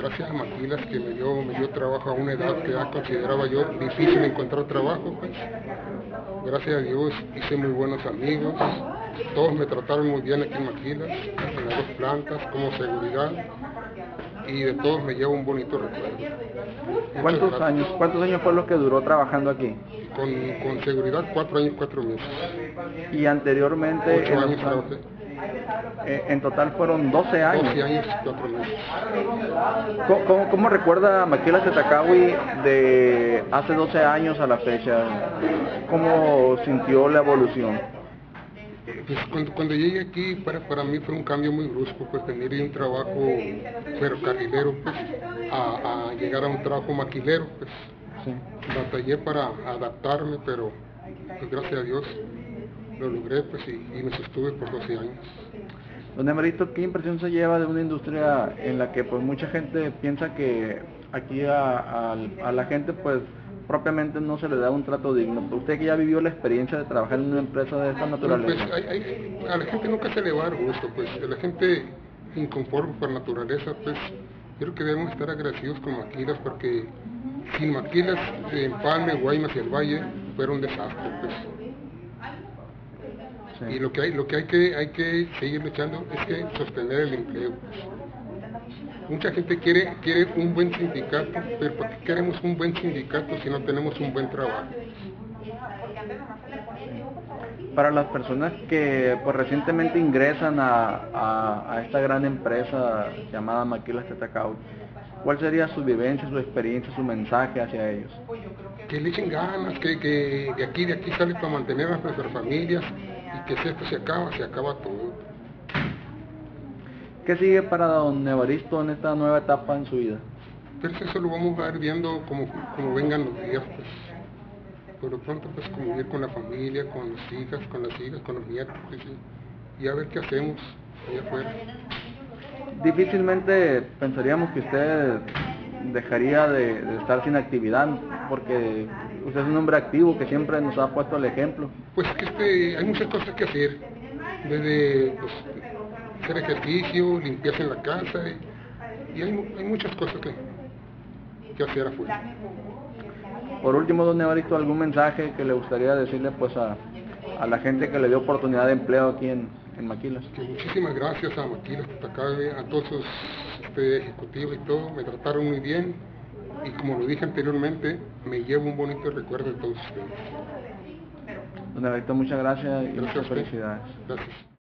gracias a Maquilas que me dio, me dio trabajo a una edad que ya consideraba yo difícil encontrar trabajo, pues. Gracias a Dios hice muy buenos amigos, todos me trataron muy bien aquí en Maquilas, en las dos plantas, como seguridad, y de todos me llevo un bonito recuerdo. Muchas ¿Cuántos gracias. años, cuántos años fue lo que duró trabajando aquí? Con, con seguridad cuatro años, cuatro meses. Y anteriormente, Ocho años. Eh, en total fueron 12 años. 12 años, cuatro meses. ¿Cómo, cómo, cómo recuerda Maquila Tetacawi de hace 12 años a la fecha? ¿Cómo sintió la evolución? Pues cuando, cuando llegué aquí, para, para mí fue un cambio muy brusco, pues de un trabajo ferrocarrilero, pues, a, a llegar a un trabajo maquilero, pues. Sí. Batallé para adaptarme, pero pues, gracias a Dios lo logré, pues, y, y me sostuve por 12 años. Don Emerito, ¿qué impresión se lleva de una industria en la que pues mucha gente piensa que aquí a, a- a la gente pues propiamente no se le da un trato digno? Usted que ya vivió la experiencia de trabajar en una empresa de esta Pues, naturaleza. hay- hay- a la gente nunca se le va a dar gusto, pues, a la gente inconforme por naturaleza, pues, yo creo que debemos estar agradecidos con Maquilas, porque sin Maquilas, Empalme, Guaymas y el Valle, fuera un desastre, pues. Sí. Y lo que hay, lo que hay que hay que seguir luchando es que sostener el empleo. Mucha gente quiere quiere un buen sindicato, pero ¿por qué queremos un buen sindicato si no tenemos un buen trabajo? Para las personas que pues recientemente ingresan a, a- a esta gran empresa llamada Maquilas Tetacawi, ¿cuál sería su vivencia, su experiencia, su mensaje hacia ellos? Que le echen ganas, que, que de aquí de aquí sale para mantener a nuestras familias que si esto se acaba, se acaba todo. ¿Qué sigue para don Evaristo en esta nueva etapa en su vida? Pero eso lo vamos a ir viendo como, como vengan los días, pues. Por lo pronto, pues convivir con la familia, con las hijas, con las hijas, con los nietos, pues, y, y a ver qué hacemos allá afuera. Difícilmente pensaríamos que usted dejaría de, de estar sin actividad, porque usted es un hombre activo que siempre nos ha puesto el ejemplo. Pues que este, hay muchas cosas que hacer, desde pues, hacer ejercicio, limpieza en la casa, y, y hay, mu- hay muchas cosas que, que hacer afuera. Por último, don Evaristo, ¿algún mensaje que le gustaría decirle pues a, a la gente que le dio oportunidad de empleo aquí en, en Maquilas? Que muchísimas gracias a Maquilas a todos sus este, ejecutivos y todo, me trataron muy bien y como lo dije anteriormente, me llevo un bonito recuerdo de todos ustedes. Don Evaristo, muchas gracias y Gracias muchas felicidades. Gracias.